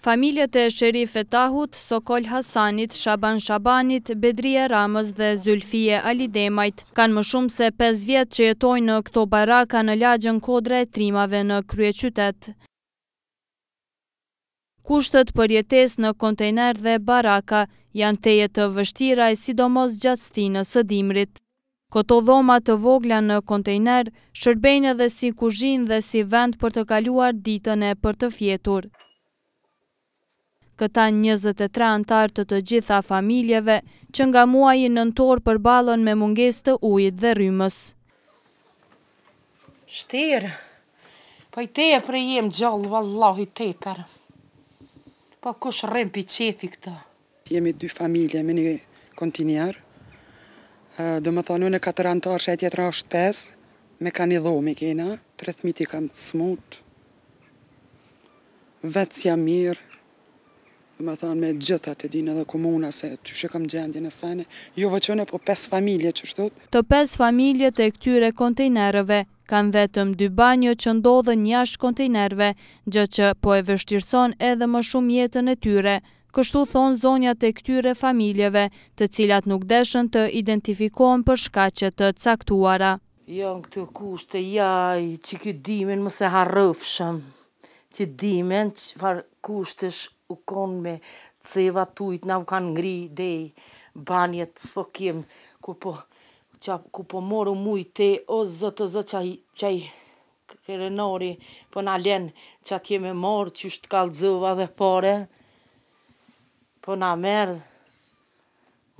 Familjet e Sherif Fetahut, Sokol Hasanit, Shaban Shabanit, Bedrije Ramës dhe Zylfije Alidemajt kanë më shumë se pesë vjet që jetojnë në këto baraka në lagjen Kodra e Trimave në kryeqytet. Kushtet për jetesë në kontejnerë dhe baraka janë tejet të vështira e sidomos gjatë stinës së dimrit. Këto dhoma të vogla në kontejnerë shërbejnë edhe si kuzhinë dhe si vend për të kaluar ditën e për të fjetur. Këta njëzet e tre anëtarë të të gjitha familjeve që nga muaji nëntor përballën me mungesë të ujit dhe rrymës. Shtirë. Po te për te jem gjallë vallahi tepër. Po kush rrin pi qefi këtu. Jemi dy familje me ni kontinjer domethënë unë katër anëtarëshe e tjetra osht pesë me ka ni dhomë i kena tre fëmijët i kam të smutë vetë s'jam mirë Do me thanë me gjithë atë e dinë edhe komuna se qysh e kam gjendjen e sene, jo veç une po pesë familje qysh thotë. Të pesë familjet e këtyre kontejnerëve kanë vetëm dy banjo që ndodhen jashtë kontejnerëve, gjë që po e vështirëson edhe më shumë jetën e tyre. Kështu thonë zonjat e këtyre familjeve, të cilat nuk deshën të identifikohen për shkaqe të caktuara. Jo, në këto kushte, jaj, qi kët dimrin mos e harrofshëm. Qe dimen çfar kushtesh u kon me ceva t'ujit na u kan ngri dhe banjet s'po kem ku po ça ku po moru mujt te o zot o zot qaj qaj krenari po na len qatje me marr qysh t'kallzova dhe pare po na merr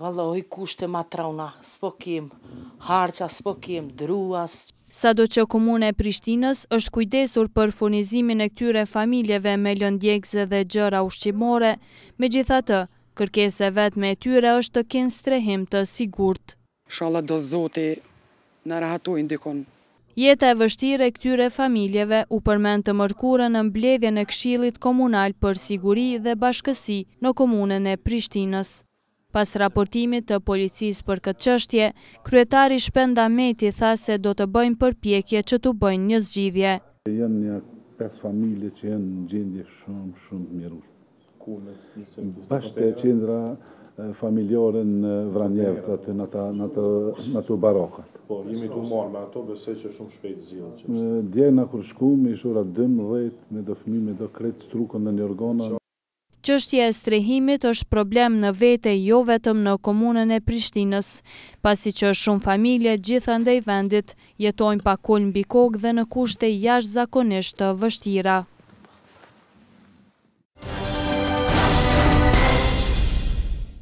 Valla oj kushte ma t'rana s'po kem harxha s'po kem dru as. Sado që Komuna e Prishtinës është kujdesur për furnizimin e këtyre familjeve me lëndë djegëse dhe gjëra ushqimore, megjithatë, kërkesa e vetme e tyre është të kenë strehim të sigurt. Shalla do Zoti na rahaton dikund. Jeta e vështirë e këtyre familjeve u përmend të mërkurën në mbledhjen e Këshillit Komunal për Siguri dhe Bashkësi në Komunën e Prishtinës. Pas raportimit të policisë për këtë çështje, kryetari Shpend Ahmeti tha se do të bëjnë përpjekje që t'u bëjnë një zgjidhje. Janë nja pesë familje që janë në gjendje shumë shumë të mjerueme. Bash te qendra familjare në Vranjevc aty n'ato n'ato n'ato barakat. Po, jemi tu u marrë me ato, besoj që shumë shpejt zgjidhet çështja. Dje na kur shkumë ish ora dymbëdhjetë me do fëmijë me do krejt strukën në një organa. Çështja e strehimit është problem në vete jo vetëm në komunën e Prishtinës, pasi që shumë familje gjithandej vendit jetojnë pa kulm mbi kokë dhe në kushte jashtëzakonisht të vështira.